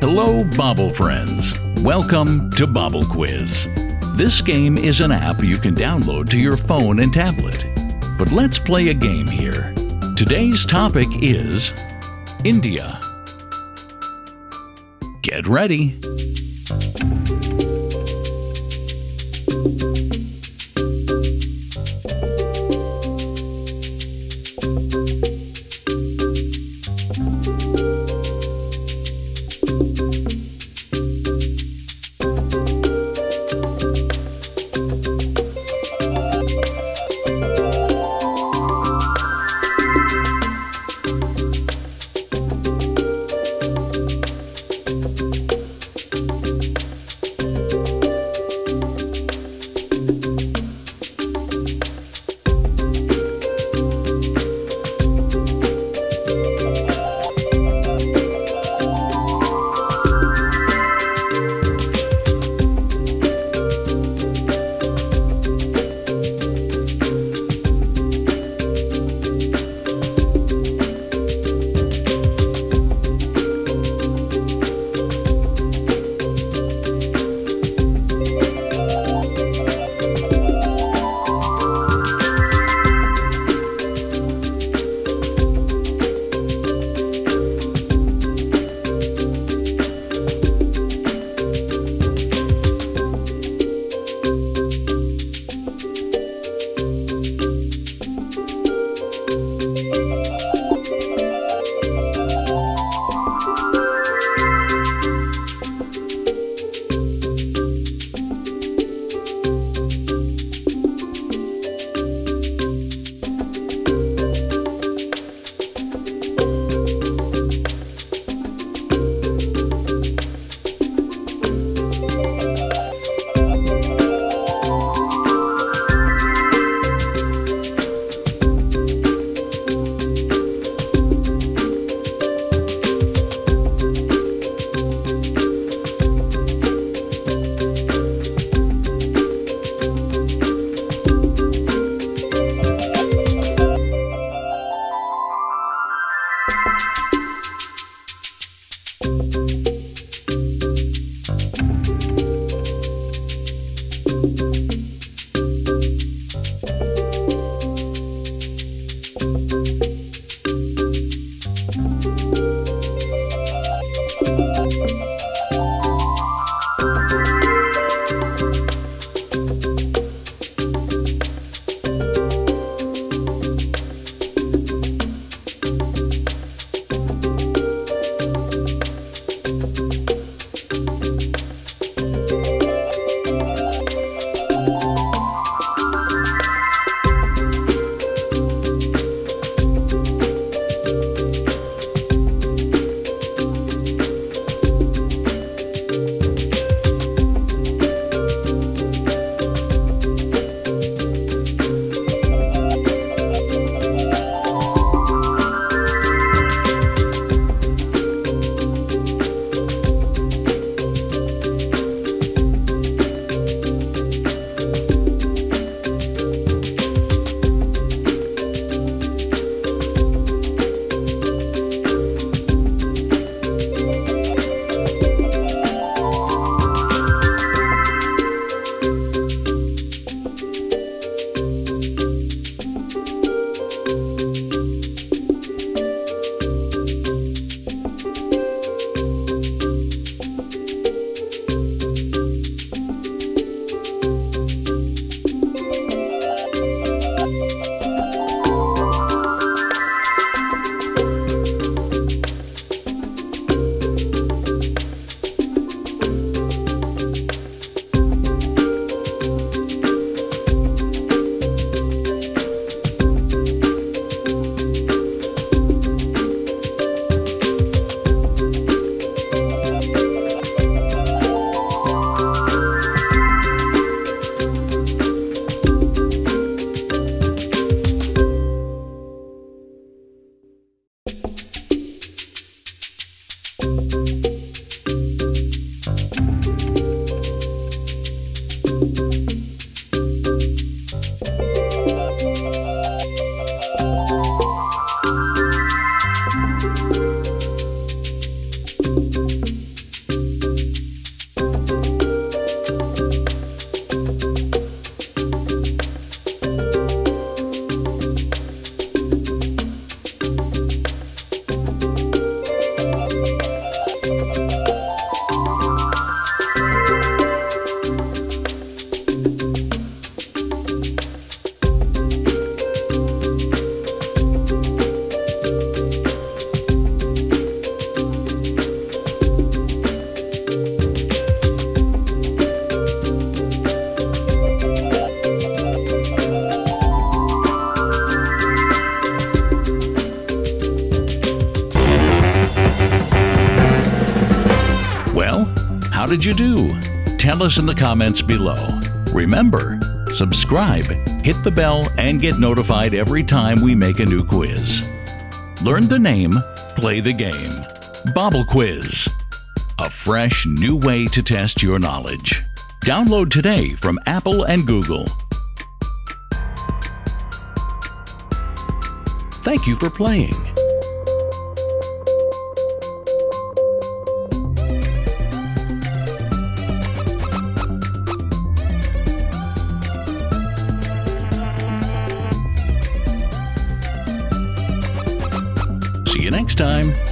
Hello, Bobbl friends. Welcome to Bobbl Quiz. This game is an app you can download to your phone and tablet. But let's play a game here. Today's topic is India. Get ready. Well, how did you do? Tell us in the comments below. Remember, subscribe, hit the bell, and get notified every time we make a new quiz. Learn the name, play the game. Bobbl Quiz. A fresh new way to test your knowledge. Download today from Apple and Google. Thank you for playing. You next time.